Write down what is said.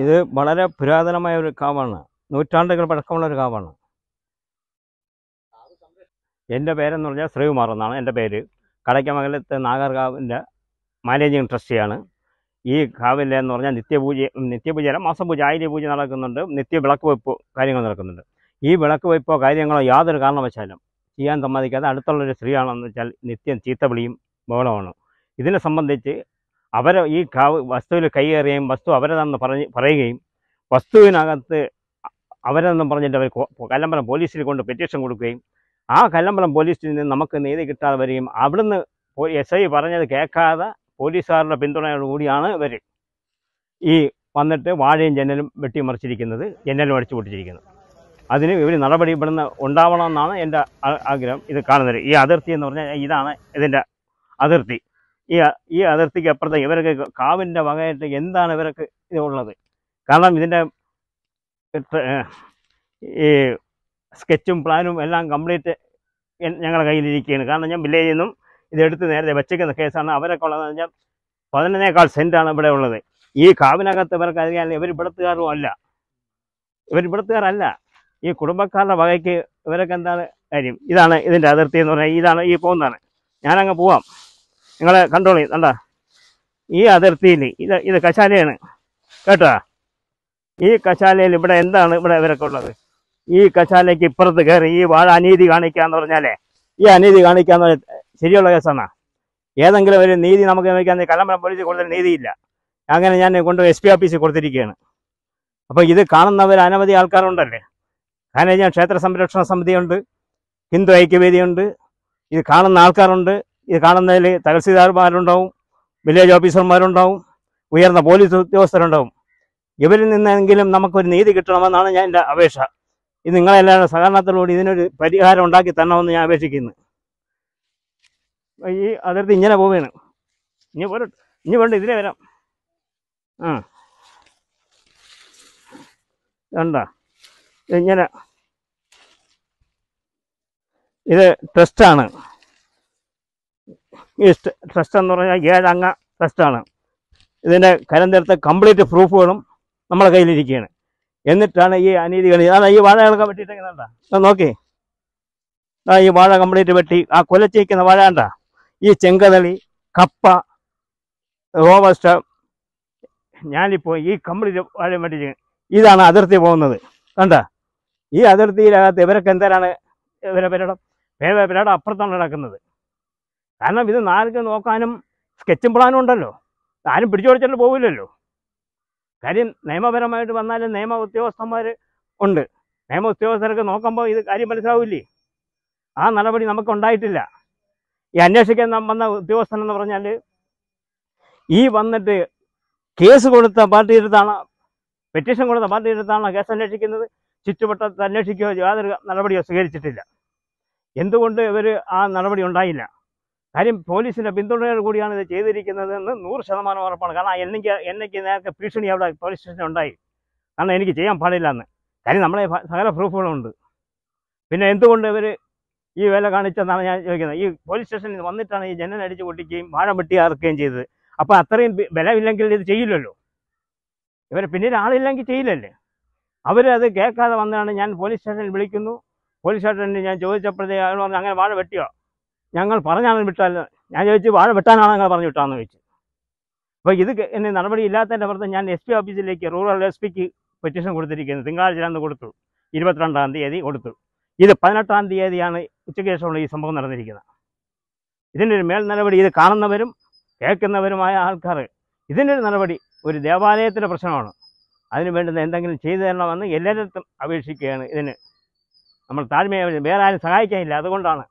ഇത് വളരെ പുരാതനമായ ഒരു കാവാണ്. നൂറ്റാണ്ടുകൾ പഴക്കമുള്ള ഒരു കാവാണ്. എന്റെ പേരെന്ന് പറഞ്ഞാൽ ശ്രീകുമാർ എന്നാണ്. എന്റെ പേര് കടയ്ക്കമംഗലത്തെ നാഗർകാവിന്റെ മാനേജിങ് ട്രസ്റ്റിയാണ്. ഈ കാവിലെ എന്ന് പറഞ്ഞാൽ നിത്യപൂജ നിത്യപൂജ മാസപൂജ ആയിര പൂജ നടക്കുന്നുണ്ട്. നിത്യ വിളക്ക് വെപ്പ് കാര്യങ്ങൾ നടക്കുന്നുണ്ട്. ഈ വിളക്ക് വെപ്പോ കാര്യങ്ങളോ യാതൊരു കാരണവശാലും ചെയ്യാൻ സമ്മതിക്കാതെ അടുത്തുള്ളൊരു സ്ത്രീയാണെന്ന് വെച്ചാൽ നിത്യം ചീത്തവിളിയും ബഹളമാണ് ഇതിനെ സംബന്ധിച്ച് അവരെ ഈ വസ്തുവിൽ കൈയേറുകയും വസ്തു അവരതാണെന്ന് പറഞ്ഞ് പറയുകയും വസ്തുവിനകത്ത് അവരെന്നും പറഞ്ഞിട്ട് അവർ കല്ലമ്പലം പോലീസിൽ കൊണ്ട് പെറ്റീഷൻ കൊടുക്കുകയും ആ കല്ലമ്പലം പോലീസിൽ നിന്ന് നമുക്ക് നീതി കിട്ടാതെ വരികയും അവിടുന്ന് എസ് ഐ പറഞ്ഞത് കേൾക്കാതെ പോലീസുകാരുടെ പിന്തുണയോടുകൂടിയാണ് ഇവർ ഈ വന്നിട്ട് വാഴയും ജനലും വെട്ടിമറിച്ചിരിക്കുന്നത് ജനലും അടിച്ചു പൊട്ടിച്ചിരിക്കുന്നത് അതിന് ഇവർ നടപടി ഇവിടുന്ന് ഉണ്ടാവണമെന്നാണ് എന്റെ ആഗ്രഹം. ഇത് കാണുന്നത് ഈ അതിർത്തി എന്ന് പറഞ്ഞാൽ ഇതാണ് ഇതിന്റെ അതിർത്തി. ഈ ഈ അതിർത്തിക്ക് അപ്പുറത്ത് ഇവർക്ക് കാവിന്റെ വകയായിട്ട് എന്താണ് ഇവർക്ക് ഇതുള്ളത് കാരണം ഇതിന്റെ ഈ സ്കെച്ചും പ്ലാനും എല്ലാം കംപ്ലീറ്റ് ഞങ്ങളുടെ കയ്യിലിരിക്കുകയാണ്. കാരണം ഞാൻ വില്ലേജിൽ നിന്നും ഇതെടുത്ത് നേരത്തെ വെച്ചേക്കുന്ന കേസാണ് അവരൊക്കെ ഉള്ളതെന്ന് പറഞ്ഞാൽ പതിനൊന്നേക്കാൾ സെന്റാണ് ഇവിടെ ഉള്ളത്. ഈ കാവിനകത്ത് ഇവർക്ക് അറിയാൻ ഇവർ ഇവിടത്തുകാരും അല്ല. ഇവർ ഇവിടത്തുകാരല്ല. ഈ കുടുംബക്കാരുടെ വകയ്ക്ക് ഇവരൊക്കെ എന്താണ് കാര്യം? ഇതാണ് ഇതിന്റെ അതിർത്തി എന്ന് പറഞ്ഞാൽ ഇതാണ് ഈ പോകുന്നതാണ്. ഞാനങ്ങ് പോവാം. നിങ്ങളെ ചെയ്യും. കണ്ട? ഈ അതിർത്തിയിൽ ഇത് ഇത് കശാലയാണ്. കേട്ടോ? ഈ കശാലയിൽ ഇവിടെ എന്താണ് ഇവിടെ ഇവരൊക്കെ ഉള്ളത്? ഈ കശാലയ്ക്ക് ഇപ്പുറത്ത് കയറി ഈ വാഴ അനീതി കാണിക്കാന്ന് പറഞ്ഞാലേ ഈ അനീതി കാണിക്കാന്ന് പറഞ്ഞാൽ ശരിയുള്ള കേസാണ്. ഏതെങ്കിലും ഒരു നീതി നമുക്ക് നോക്കിയാൽ കലമ്പലം പോലീസ് കൂടുതൽ നീതിയില്ല. അങ്ങനെ ഞാൻ കൊണ്ട് എസ് പി ഓഫീസിൽ കൊടുത്തിരിക്കുകയാണ്. അപ്പോൾ ഇത് കാണുന്നവർ അനവധി ആൾക്കാരുണ്ടല്ലേ? കാരണം ഞാൻ ക്ഷേത്ര സംരക്ഷണ സമിതിയുണ്ട് ഹിന്ദു ഐക്യവേദിയുണ്ട് ഇത് കാണുന്ന ആൾക്കാരുണ്ട്. ഇത് കാണുന്നതിൽ തഹസീൽദാർമാരുണ്ടാവും വില്ലേജ് ഓഫീസർമാരുണ്ടാവും ഉയർന്ന പോലീസ് ഉദ്യോഗസ്ഥരുണ്ടാവും. ഇവരിൽ നിന്നെങ്കിലും നമുക്കൊരു നീതി കിട്ടണമെന്നാണ് ഞാൻ എന്റെ അപേക്ഷ. ഇത് നിങ്ങളെല്ലാവരും സഹകരണത്തോടുകൂടി ഇതിനൊരു പരിഹാരം ഉണ്ടാക്കി തരണമെന്ന് ഞാൻ അപേക്ഷിക്കുന്നു. ഈ അതിർത്തി ഇങ്ങനെ പോവുകയാണ് ഇനി പോര ഇനി വേണ്ട ഇതിലേ വരാം. ആ. കണ്ട. ഇങ്ങനെ. ഇത് ട്രസ്റ്റാണ് ഈ ട്രസ്റ്റ് എന്ന് പറഞ്ഞാൽ ഏഴംഗ ട്രസ്റ്റാണ് ഇതിന്റെ കരം തീർത്ത കംപ്ലീറ്റ് പ്രൂഫുകളും നമ്മളെ കയ്യിലിരിക്കുകയാണ് എന്നിട്ടാണ് ഈ അനീതികൾ ഇതാണ് ഈ വാഴകളൊക്കെ വെട്ടിയിട്ടെങ്ങനെ നോക്കി. ഈ വാഴ കംപ്ലീറ്റ് വെട്ടി. ആ കൊലച്ചിരിക്കുന്ന വാഴ കണ്ട? ഈ ചെങ്കതളി കപ്പ റോബസ്റ്റ ഞാനിപ്പോൾ ഈ കംപ്ലീറ്റ് വാഴ വെട്ടി ഇതാണ് അതിർത്തി പോകുന്നത്. കണ്ട? ഈ അതിർത്തിയിലകത്ത് ഇവരൊക്കെ എന്തരാണ്? ഇവരെ പേരുടെ പേരുടെ അപ്പുറത്താണ് നടക്കുന്നത്. കാരണം ഇത് നാൾക്ക് നോക്കാനും സ്കെച്ചും പ്ലാനും ഉണ്ടല്ലോ. ആരും പിടിച്ചു പോവില്ലല്ലോ. കാര്യം നിയമപരമായിട്ട് വന്നാലും നിയമ ഉദ്യോഗസ്ഥന്മാർ ഉണ്ട്. നിയമ ഉദ്യോഗസ്ഥരൊക്കെ നോക്കുമ്പോൾ ഇത് കാര്യം മനസ്സിലാവില്ലേ? ആ നടപടി നമുക്ക് ഉണ്ടായിട്ടില്ല. ഈ അന്വേഷിക്കാൻ വന്ന ഉദ്യോഗസ്ഥൻ എന്ന് പറഞ്ഞാൽ ഈ വന്നിട്ട് കേസ് കൊടുത്ത പാർട്ടിയുടെ അടുത്താണ് പെറ്റീഷൻ കൊടുത്ത പാർട്ടിയുടെ അടുത്താണ് കേസ് അന്വേഷിക്കുന്നത്. ചുറ്റുവട്ടത്ത് അന്വേഷിക്കുകയോ യാതൊരു നടപടിയോ സ്വീകരിച്ചിട്ടില്ല. എന്തുകൊണ്ട് ഇവർ ആ നടപടി ഉണ്ടായില്ല? കാര്യം പോലീസിന്റെ പിന്തുണയോട് കൂടിയാണ് ഇത് ചെയ്തിരിക്കുന്നതെന്ന് നൂറ് ശതമാനം ഉറപ്പാണ്. കാരണം എനിക്ക് എനിക്ക് നേരത്തെ ഭീഷണി അവിടെ പോലീസ് സ്റ്റേഷനിൽ ഉണ്ടായി. കാരണം എനിക്ക് ചെയ്യാൻ പാടില്ല എന്ന് കാര്യം നമ്മളെ സകല പ്രൂഫുകളുണ്ട്. പിന്നെ എന്തുകൊണ്ട് ഇവർ ഈ വേല കാണിച്ചെന്നാണ് ഞാൻ ചോദിക്കുന്നത്. ഈ പോലീസ് സ്റ്റേഷനിൽ വന്നിട്ടാണ് ഈ ജനൽ അടിച്ച് പൊട്ടിക്കുകയും വാഴ വെട്ടി ആർക്കുകയും ചെയ്തത്. അപ്പോൾ അത്രയും ബലമില്ലെങ്കിൽ ഇത് ചെയ്യില്ലല്ലോ. ഇവർ പിന്നീട് ആളില്ലെങ്കിൽ ചെയ്യില്ലല്ലേ? അവരത് കേൾക്കാതെ വന്നതാണ് ഞാൻ പോലീസ് സ്റ്റേഷനിൽ വിളിക്കുന്നു. പോലീസ് സ്റ്റേഷനിൽ ഞാൻ ചോദിച്ചപ്പോഴത്തേക്ക് അവർ പറഞ്ഞു അങ്ങനെ വാഴ വെട്ടിയോ? ഞങ്ങൾ പറഞ്ഞാണ് വിട്ടാൽ ഞാൻ ചോദിച്ചു വാഴ വെട്ടാനാണ് നിങ്ങൾ പറഞ്ഞു വിട്ടാന്ന് ചോദിച്ചു. അപ്പോൾ ഇത് എന്നെ നടപടി ഇല്ലാത്തതിന്റെ പുറത്ത് ഞാൻ എസ് പി ഓഫീസിലേക്ക് റൂറൽ എസ് പിക്ക് പെറ്റീഷൻ കൊടുത്തിരിക്കുന്നത് തിങ്കളാഴ്ച അന്ന് കൊടുത്തു. ഇരുപത്തിരണ്ടാം തീയതി കൊടുത്തു. ഇത് പതിനെട്ടാം തീയതിയാണ് ഉച്ചയ്ക്ക് ശേഷമുള്ള ഈ സംഭവം നടന്നിരിക്കുന്നത്. ഇതിന്റെ ഒരു മേൽ നടപടി ഇത് കാണുന്നവരും കേൾക്കുന്നവരുമായ ആൾക്കാർ ഇതിന്റെ ഒരു നടപടി ഒരു ദേവാലയത്തിന്റെ പ്രശ്നമാണ്. അതിന് വേണ്ടുന്ന എന്തെങ്കിലും ചെയ്തു തരണമെന്ന് എല്ലായിടത്തും അപേക്ഷിക്കുകയാണ്. ഇതിന് നമ്മൾ താഴ്മയായി വേറെ ആരും സഹായിക്കാനില്ല. അതുകൊണ്ടാണ്